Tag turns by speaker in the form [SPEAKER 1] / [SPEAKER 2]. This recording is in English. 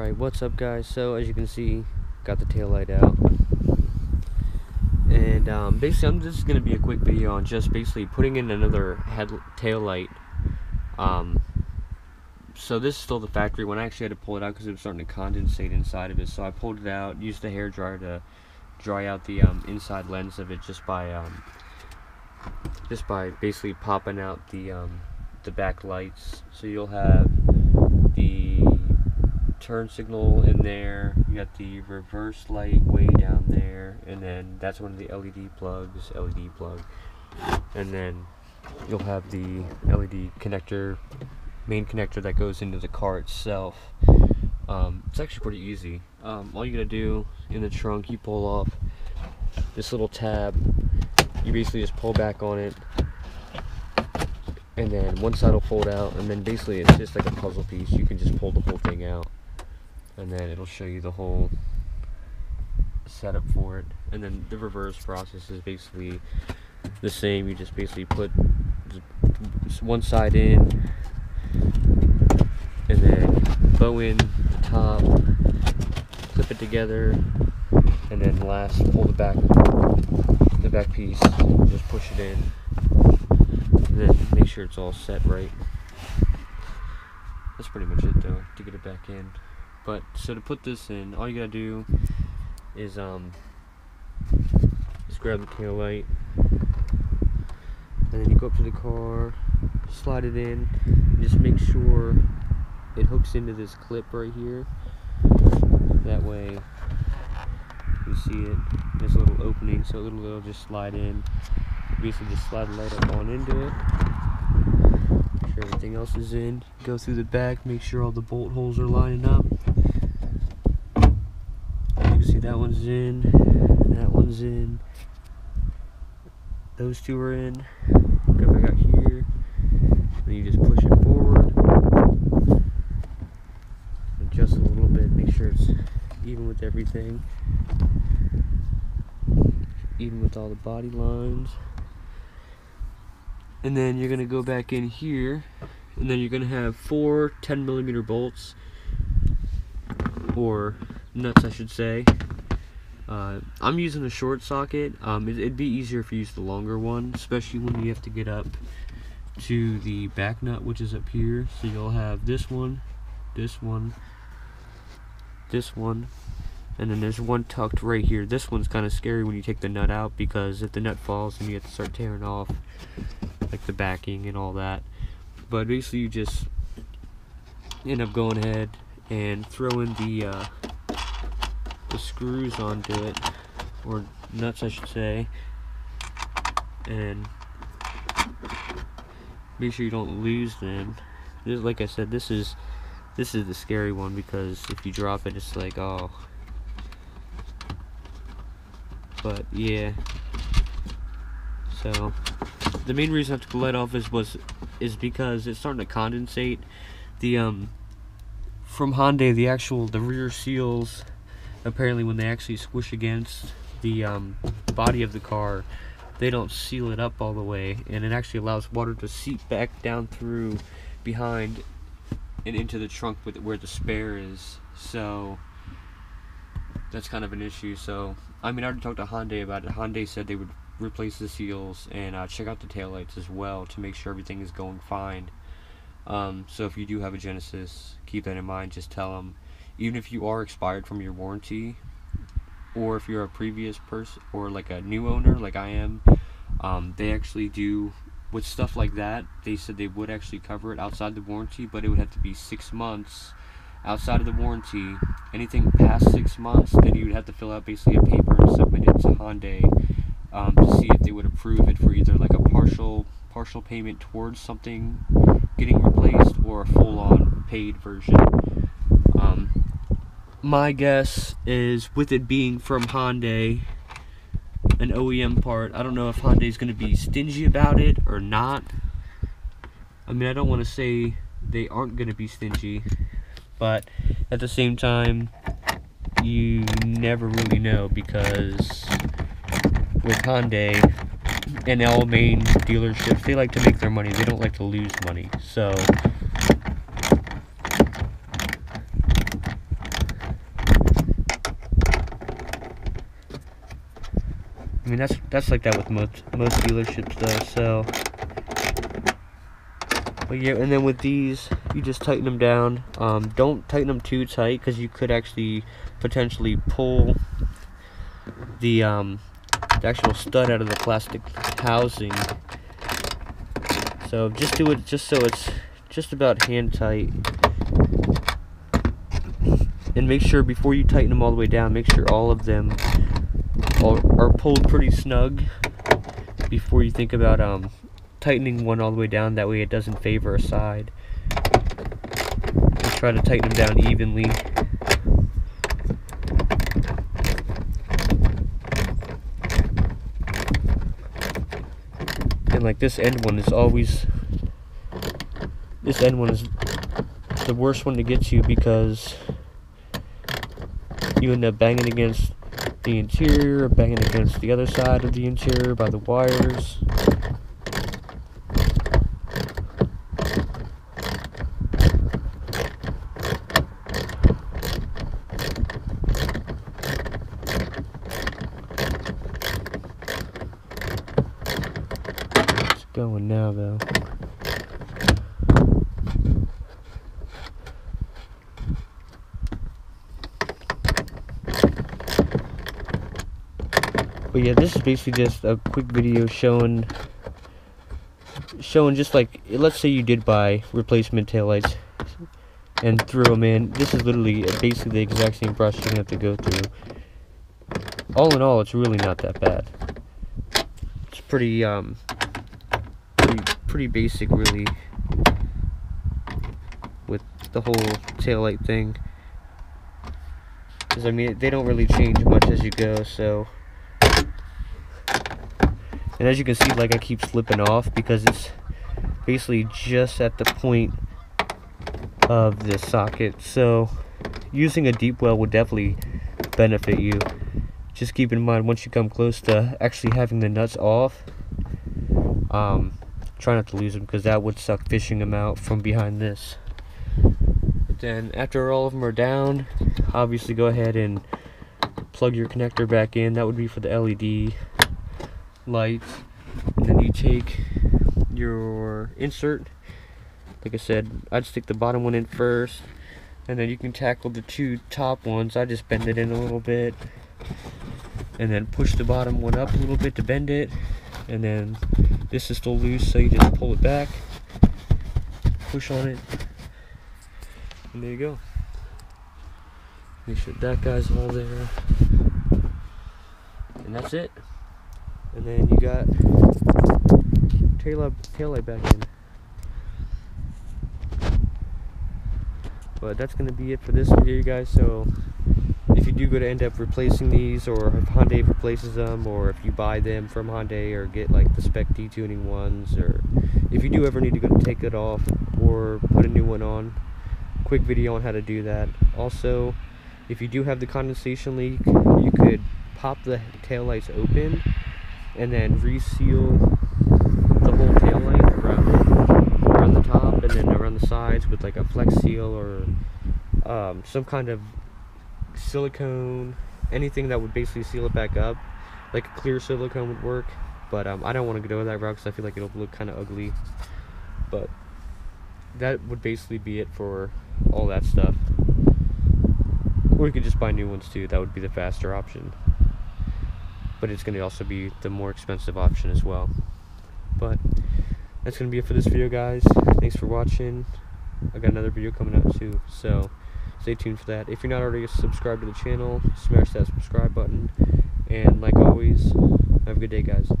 [SPEAKER 1] Alright, what's up guys? So as you can see, got the tail light out. And um, basically I'm just going to be a quick video on just basically putting in another head tail light. Um, so this is still the factory one. I actually had to pull it out because it was starting to condensate inside of it. So I pulled it out, used the hair dryer to dry out the um, inside lens of it just by um, just by basically popping out the um, the back lights. So you'll have turn signal in there. You got the reverse light way down there, and then that's one of the LED plugs, LED plug, and then you'll have the LED connector, main connector that goes into the car itself. Um, it's actually pretty easy. Um, all you gotta do in the trunk, you pull off this little tab. You basically just pull back on it, and then one side will fold out, and then basically it's just like a puzzle piece. You can just pull the whole thing out and then it'll show you the whole setup for it. And then the reverse process is basically the same. You just basically put one side in and then bow in the top clip it together and then last pull the back the back piece just push it in. And then make sure it's all set right. That's pretty much it though to get it back in but so to put this in, all you gotta do is um just grab the tail light and then you go up to the car, slide it in, just make sure it hooks into this clip right here. That way you see it. There's a little opening so it'll, it'll just slide in. Basically just slide the light up on into it. Make sure everything else is in. Go through the back, make sure all the bolt holes are lining up. That one's in, that one's in, those two are in, go back out here, then you just push it forward, adjust a little bit, make sure it's even with everything, even with all the body lines, and then you're going to go back in here, and then you're going to have four 10 millimeter bolts, or nuts I should say, uh, I'm using a short socket. Um, it, would be easier if you use the longer one, especially when you have to get up to the back nut, which is up here. So you'll have this one, this one, this one, and then there's one tucked right here. This one's kind of scary when you take the nut out because if the nut falls, then you have to start tearing off like the backing and all that. But basically, you just end up going ahead and throwing the uh, the screws onto it, or nuts I should say, and make sure you don't lose them. This, like I said, this is this is the scary one because if you drop it, it's like oh. But yeah. So the main reason I took the light off is was is because it's starting to condensate. The um from Hyundai, the actual the rear seals apparently when they actually squish against the um, body of the car they don't seal it up all the way and it actually allows water to seep back down through behind and into the trunk with where the spare is. So that's kind of an issue. So I mean I already talked to Hyundai about it. Hyundai said they would replace the seals and uh, check out the taillights as well to make sure everything is going fine. Um, so if you do have a Genesis keep that in mind. Just tell them even if you are expired from your warranty or if you're a previous person or like a new owner like I am um, they actually do with stuff like that they said they would actually cover it outside the warranty but it would have to be six months outside of the warranty. Anything past six months then you would have to fill out basically a paper and submit it to Hyundai um, to see if they would approve it for either like a partial partial payment towards something getting replaced or a full-on paid version. Um, my guess is with it being from Hyundai, an OEM part, I don't know if Hyundai is going to be stingy about it or not. I mean, I don't want to say they aren't going to be stingy, but at the same time, you never really know because with Hyundai and all main dealerships, they like to make their money. They don't like to lose money. So mean that's that's like that with most most dealerships though. So, but yeah, and then with these, you just tighten them down. Um, don't tighten them too tight because you could actually potentially pull the um, the actual stud out of the plastic housing. So just do it just so it's just about hand tight. And make sure before you tighten them all the way down, make sure all of them are, pulled pretty snug before you think about um, tightening one all the way down. That way it doesn't favor a side. Just try to tighten them down evenly. And like this end one is always, this end one is the worst one to get to because you end up banging against the interior, banging against the other side of the interior by the wires. It's going now though. But yeah, this is basically just a quick video showing showing just like let's say you did buy replacement taillights and threw them in. This is literally basically the exact same process you're have to go through. All in all, it's really not that bad. It's pretty um pretty, pretty basic really with the whole taillight thing. Because I mean they don't really change much as you go, so and as you can see, like I keep slipping off because it's basically just at the point of the socket. So using a deep well would definitely benefit you. Just keep in mind once you come close to actually having the nuts off, um, try not to lose them because that would suck fishing them out from behind this. But then after all of them are down, obviously go ahead and plug your connector back in. That would be for the LED lights and then you take your insert. Like I said I'd stick the bottom one in first and then you can tackle the two top ones. I just bend it in a little bit and then push the bottom one up a little bit to bend it and then this is still loose so you just pull it back push on it and there you go. Make sure that guy's all there. And that's it and then you got tail tail light back in. But that's gonna be it for this video, you guys. So if you do go to end up replacing these, or if Hyundai replaces them, or if you buy them from Hyundai, or get like the Spec-D Tuning ones, or if you do ever need to go take it off or put a new one on, quick video on how to do that. Also, if you do have the condensation leak, you could pop the tail lights open and then reseal the whole tail light around around the top, and then around the sides with like a flex seal or um, some kind of silicone, anything that would basically seal it back up. Like a clear silicone would work, but um, I don't want to go that route because I feel like it'll look kind of ugly. But that would basically be it for all that stuff. Or you could just buy new ones too, that would be the faster option but it's going to also be the more expensive option as well. But that's going to be it for this video, guys. Thanks for watching. I got another video coming out too, so stay tuned for that. If you're not already subscribed to the channel, smash that subscribe button. And like always, have a good day, guys.